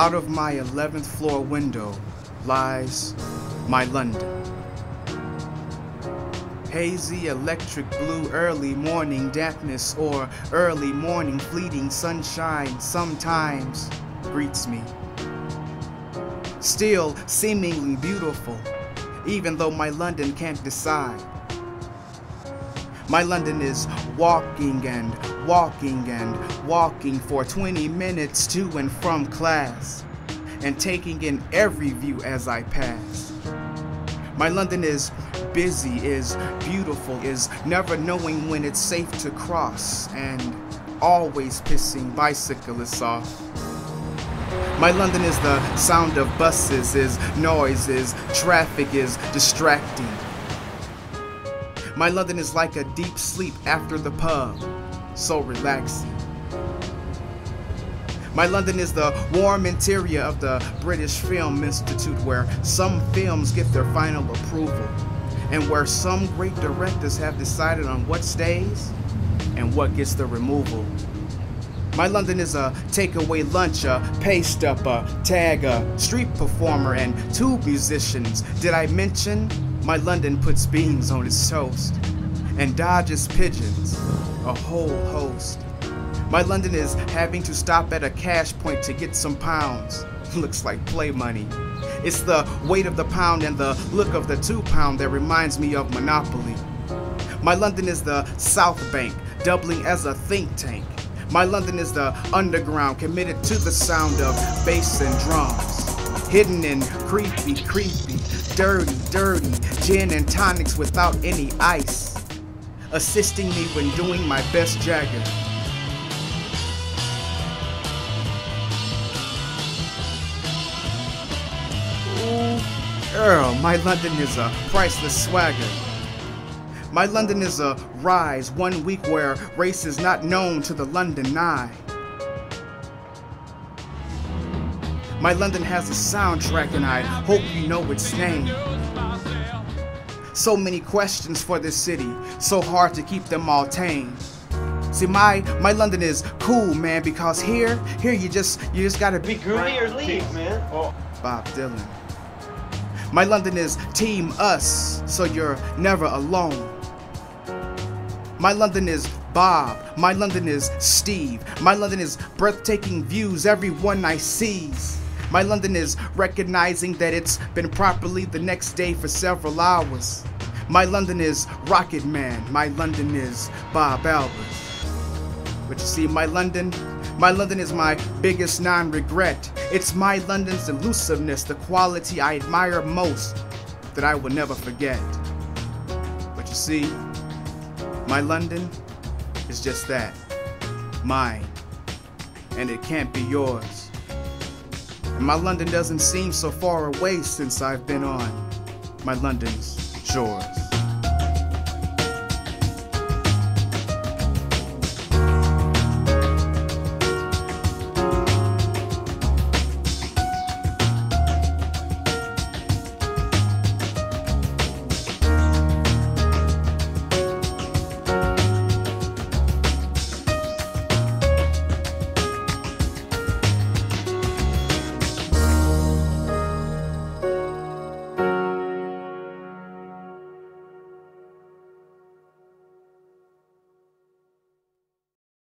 Out of my 11th floor window lies my London. Hazy electric blue early morning dampness or early morning fleeting sunshine sometimes greets me. Still seemingly beautiful, even though my London can't decide. My London is walking and walking and walking for 20 minutes to and from class and taking in every view as I pass. My London is busy, is beautiful, is never knowing when it's safe to cross, and always pissing bicyclists off. My London is the sound of buses, is noise, is traffic is distracting. My London is like a deep sleep after the pub, so relaxing. My London is the warm interior of the British Film Institute where some films get their final approval and where some great directors have decided on what stays and what gets the removal. My London is a takeaway lunch, a paste up, a tag, a street performer, and two musicians. Did I mention my London puts beans on its toast and dodges pigeons? A whole host. My London is having to stop at a cash point to get some pounds. Looks like play money. It's the weight of the pound and the look of the two pound that reminds me of Monopoly. My London is the South Bank, doubling as a think tank. My London is the underground, committed to the sound of bass and drums. Hidden and creepy, creepy, dirty, dirty, gin and tonics without any ice. Assisting me when doing my best Jagger. Earl, my London is a priceless swagger. My London is a rise, one week where race is not known to the London Eye. My London has a soundtrack and I hope you know its name. So many questions for this city, so hard to keep them all tame. See, my my London is cool, man, because here, here you just you just gotta be groovy or leave, man. Oh. Bob Dylan. My London is Team Us, so you're never alone. My London is Bob. My London is Steve. My London is breathtaking views everyone I sees. My London is recognizing that it's been properly the next day for several hours. My London is Rocket Man. My London is Bob Albers. But you see, my London, my London is my biggest non regret. It's my London's elusiveness, the quality I admire most, that I will never forget. But you see, my London is just that mine, and it can't be yours. And my London doesn't seem so far away since I've been on my London's shores.